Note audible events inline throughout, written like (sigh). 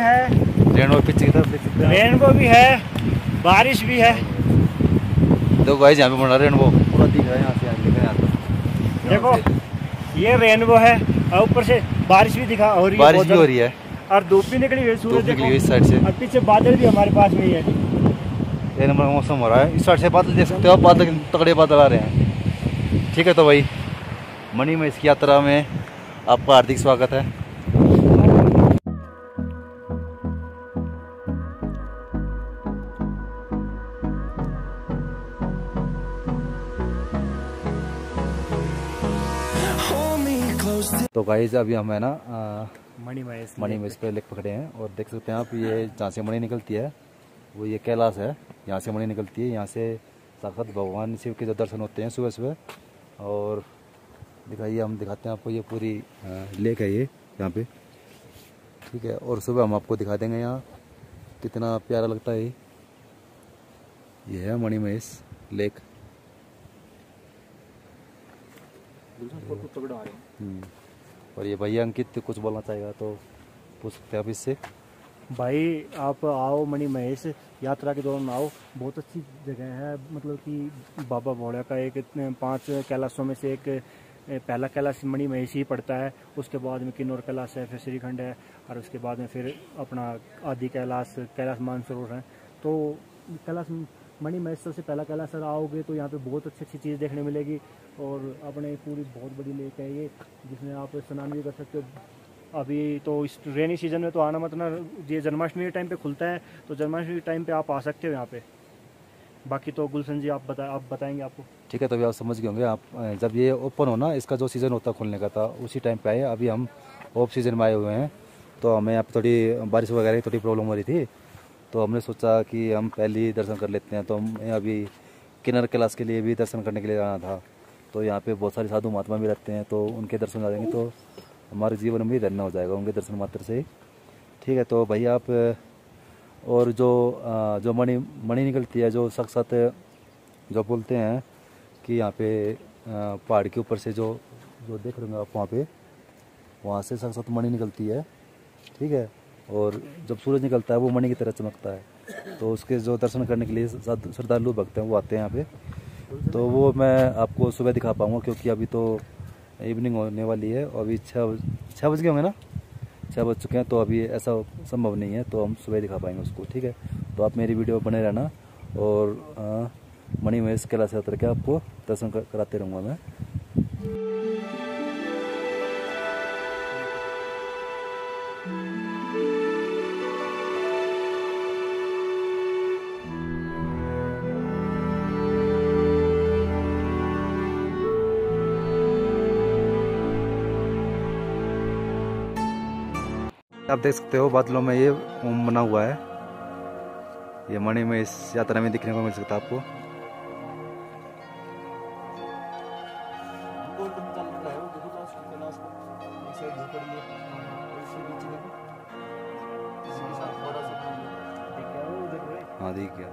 है। रेनबो पीछे की तरफ़ हैं रेनबो भी है बारिश भी है। देखो गाइस यहाँ पे बना रेनबो पूरा दिख रहा है यहाँ से यहाँ दिख। देखो ये रेनबो है और ऊपर से बारिश भी दिखा हो रही है बारिश भी हो रही है। और धूप भी निकली हुई सूरज निकली हुई इस साइड से। और पीछे बादल भी हमारे पास में ही है। एक नंबर मौसम हो रहा है। इस साइड से बादल देख सकते हो आप बादल तगड़े बादल आ रहे हैं। ठीक है तो भाई मणि में इसकी यात्रा में आपका हार्दिक स्वागत है। तो गाइज़ अभी हम है ना मणि महेश मणि में इस पर लेक पकड़े हैं और देख सकते हैं आप ये जहाँ से मणि निकलती है वो ये कैलाश है। यहाँ से मणि निकलती है यहाँ से साक्षात भगवान शिव के जो दर्शन होते हैं सुबह सुबह। और दिखाइए हम दिखाते हैं आपको ये पूरी लेक है ये यहाँ पे। ठीक है और सुबह हम आपको दिखा देंगे यहाँ कितना प्यारा लगता है ये। है मणि महेश लेक। हम्म। और ये भैया अंकित कुछ बोलना चाहेगा तो पूछ सकते हैं आप इससे। भाई, आप आओ मणि महेश, यात्रा के दौरान आओ। बहुत अच्छी जगह है मतलब कि बाबा भोड़ा का एक, पाँच कैलाशों में से एक पहला कैलाश मणि महेश ही पड़ता है। उसके बाद में किन्नौर कैलाश है, फिर श्रीखंड है, और उसके बाद में फिर अपना आदि कैलाश कैलाश मानसरोवर है। तो कैलाश मणि महेश सबसे पहला कैलाश सर आओगे तो यहाँ पे बहुत अच्छी अच्छी चीज़ देखने मिलेगी और अपने पूरी बहुत बड़ी लेक है ये, जिसमें आप स्नान भी कर सकते हो। अभी तो इस रेनी सीज़न में तो आना मत ना, ये जन्माष्टमी के टाइम पे खुलता है तो जन्माष्टमी के टाइम पे आप आ सकते हो यहाँ पे। बाकी तो गुलशन जी, आप बता, आप बताएँगे आपको। ठीक है, तभी तो आप समझ गए होंगे। आप, जब ये ओपन हो ना, इसका जो सीज़न होता खुलने का था, उसी टाइम पे आए। अभी हम ऑफ़ सीज़न में आए हुए हैं तो हमें यहाँ पे थोड़ी बारिश वगैरह की थोड़ी प्रॉब्लम हो रही थी। तो हमने सोचा कि हम पहले ही दर्शन कर लेते हैं तो हमें अभी किन्नर कैलाश के लिए भी दर्शन करने के लिए जाना था। तो यहाँ पे बहुत सारे साधु महात्मा भी रहते हैं तो उनके दर्शन जाएँगे तो हमारे जीवन में धन्य हो जाएगा उनके दर्शन मात्र से ठीक है तो भैया आप, और जो जो मणि मणि निकलती है, जो साक्षात जो बोलते हैं कि यहाँ पे पहाड़ के ऊपर से जो जो देख रहे आप वहाँ पे, वहाँ से साक्षात मणि निकलती है। ठीक है और जब सूरज निकलता है, वो मणि की तरह चमकता है। तो उसके जो दर्शन करने के लिए श्रद्धालु भक्त हैं, वो आते हैं यहाँ पे। तो वो मैं आपको सुबह दिखा पाऊँगा, क्योंकि अभी तो इवनिंग होने वाली है और अभी छः छः बज गए होंगे ना? छः बज चुके हैं तो अभी ऐसा संभव नहीं है तो हम सुबह दिखा पाएँगे उसको, ठीक है? तो आप मेरी वीडियो बने रहना और मणि महेश कैलाश यात्रा के आपको दर्शन कराते रहूँगा मैं। आप देख सकते हो बादलों में ये ओम बना हुआ है। ये मणि में इस यात्रा में दिखने को मिल सकता है आपको। हाँ दिख गया।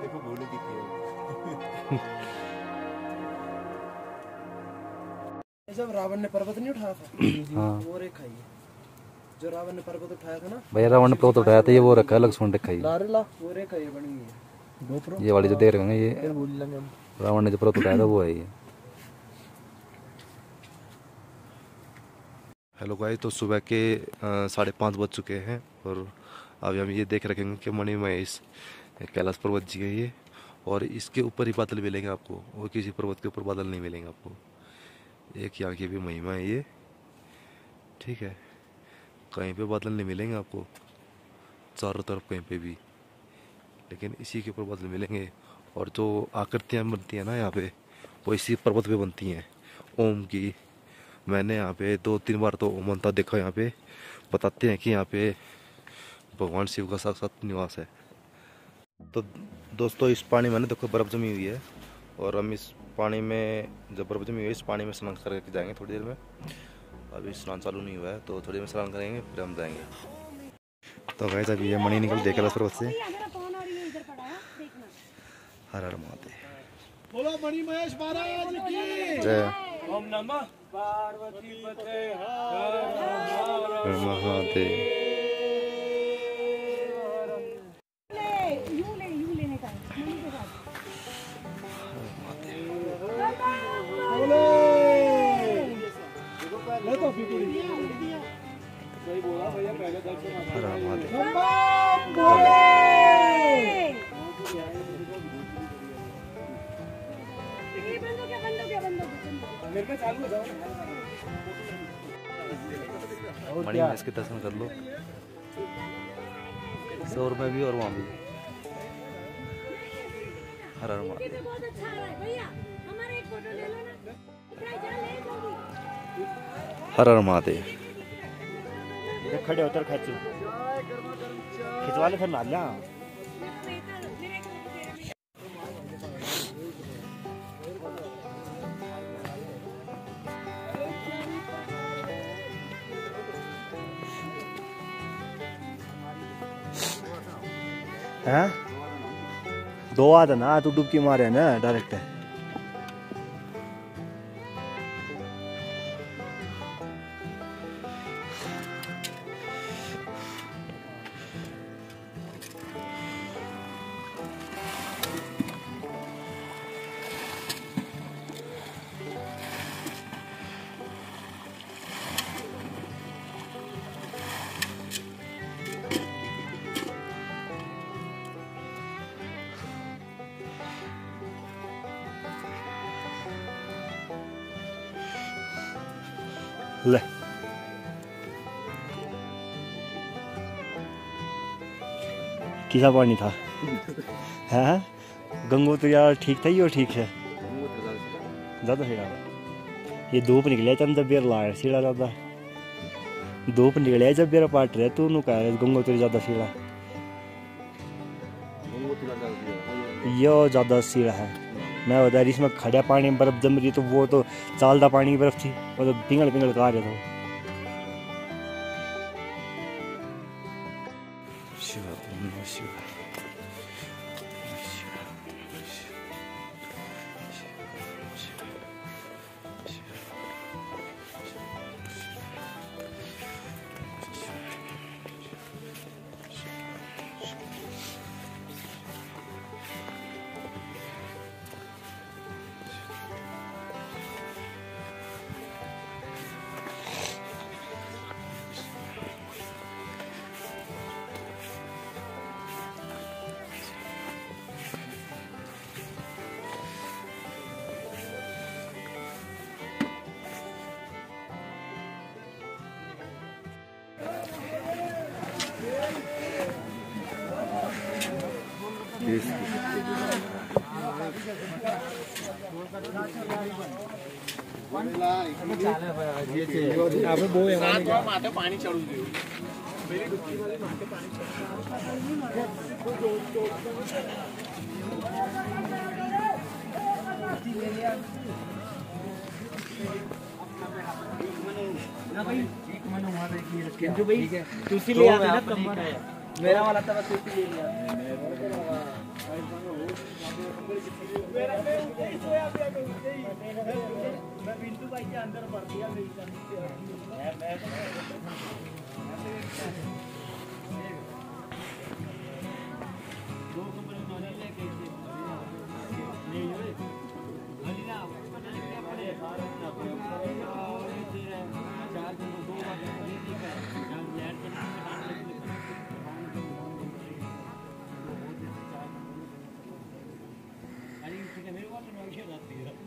देखो घोड़े दिख रहे जब रावण ने पर्वत नहीं उठाया था (clears throat) हाँ। वो रेखा ही। जो रावण ने पर्वत उठाया था ना भैया रावण ने पर्वत उठाया था ये वो रखा है लक्ष्मण रेखा ही। लारे वो रेखा ये बनी हुई है। ये वाली जो देख रहे होंगे ये रावण ने जो पर्वत उठाया था वो है। ये हेलो भाई तो सुबह के साढ़े पाँच बज चुके हैं और अभी हम ये देख रखेंगे कि मणि महेश कैलाश पर्वत जी है ये और इसके ऊपर ही बादल मिलेंगे आपको और किसी पर्वत के ऊपर बादल नहीं मिलेंगे आपको। एक यहाँ की भी महिमा है ये। ठीक है। कहीं पे बादल नहीं मिलेंगे आपको। चारों तरफ़ कहीं पे भी। लेकिन इसी के ऊपर बादल मिलेंगे। और जो आकृतियाँ बनती हैं ना यहाँ पे, वो इसी पर्वत पे बनती हैं। ओम की। मैंने यहाँ पे दो तीन बार तो ओम बनता देखा यहाँ पे। बताते हैं कि यहाँ पे भगवान शिव का साक्षात निवास है। तो दोस्तों, इस पानी में ना देखो बर्फ़ जमी हुई है। और हम इस पानी में जब जमी हुई इस पानी में स्नान करके जाएँगे थोड़ी देर में। अभी स्नान चालू नहीं हुआ है तो थोड़ी देर में स्नान करेंगे फिर हम जाएँगे। तो गए अभी ये मणि निकल देखे पर्वत से? हर हर महादेव। बोलो मणि महेश महाराज की। जय। ओम नमः। पार्वती पते हर हर महादेव। मणि महेश के दर्शन कर लो। सौर में भी और वहाँ भी। हर हर महादेव बहुत अच्छा है हर हर महादेव खड़े होकर खींच। खिंचवा ले फिर ना हैं? दो आधा तू डुबकी मारे ना डायरेक्ट ले। किसा पानी था? हैं? गंगोत्री यार ठीक था ये ठीक है? ज़्यादा सीढ़ा ये धूप निकले चंद बेर लाए सीढ़ा ज़्यादा। धूप निकले जब बेर पाट रहे तू नु कह रहे गंगोत्री ज़्यादा सीढ़ा यो ज़्यादा सीढ़ा है। मैं बता रही इसमें खड़ा पानी में बर्फ़ जम रही तो वो तो चालदा पानी की बर्फ़ थी। वो तो पिंगल पिंगल का रहे थे शिव ओम नमः शिवाय हमारी मणि આપણે બહુ માટે પાણી ચડવું જોઈએ तुलसी ले आते ना मेरा वाला था बस तुलसी ले लिया। मैं बिंदु भाई के अंदर पड़ गया Thank.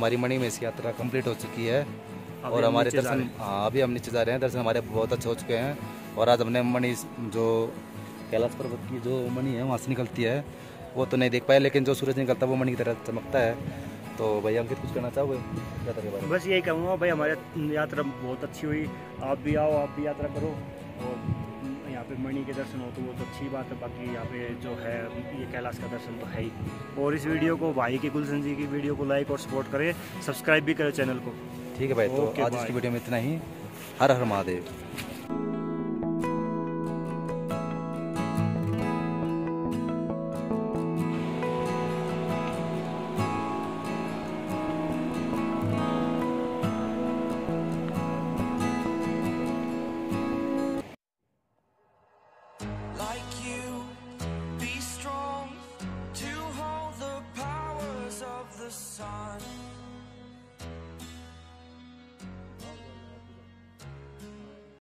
में इस यात्रा कंप्लीट हो चुकी है। और हमारे दर्शन हाँ। अभी हम नीचे जा रहे हैं। दर्शन हमारे बहुत अच्छे हो चुके हैं। और आज हमने मणि जो कैलाश पर्वत की जो मणि है वहाँ से निकलती है वो तो नहीं देख पाए लेकिन जो सूरज निकलता है वो मणि की तरह चमकता है। तो भैया अंकित कुछ कहना चाहोगे यात्रा के बारे में? बस यही कहूँगा भाई हमारी यात्रा बहुत अच्छी हुई। आप भी आओ आप भी यात्रा करो। और मणि के दर्शन हो तो वो तो अच्छी बात है बाकी यहाँ पे जो है ये कैलाश का दर्शन तो है ही। और इस वीडियो को भाई के गुलशन जी की वीडियो को लाइक और सपोर्ट करें सब्सक्राइब भी करें चैनल को। ठीक है भाई तो आज। इसकी वीडियो में इतना ही। हर हर महादेव।